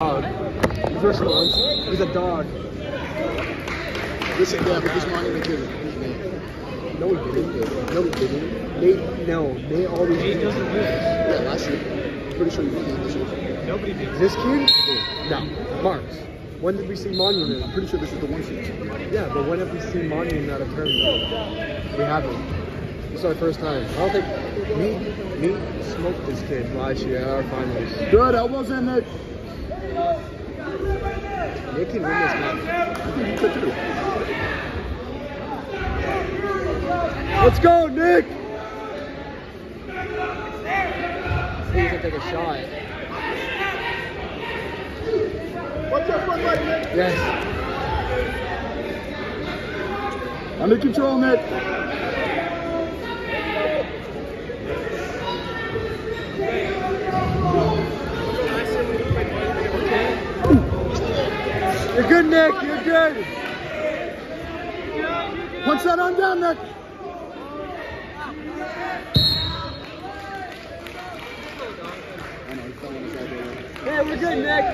dog. First once. He's a dog. Yeah, but this they it. No, he didn't. No, he didn't. Nate, no. Nate always. Nate doesn't lose. Yeah, last year. Pretty sure you won this year. Nobody beats This kid? No. Marks. When did we see Monument? I'm pretty sure this is the one seed. Yeah, but when have we seen Monument at a tournament? We haven't. This is our first time. I don't think me me smoked this kid last year at our finals. Good, elbows in, Nick. Let's go, Nick! He's gonna take a shot. What's your foot like, Nick? Yes. Under control, Nick. You're good, Nick. You're good. Punch that on down, Nick. Yeah, we're good, Nick.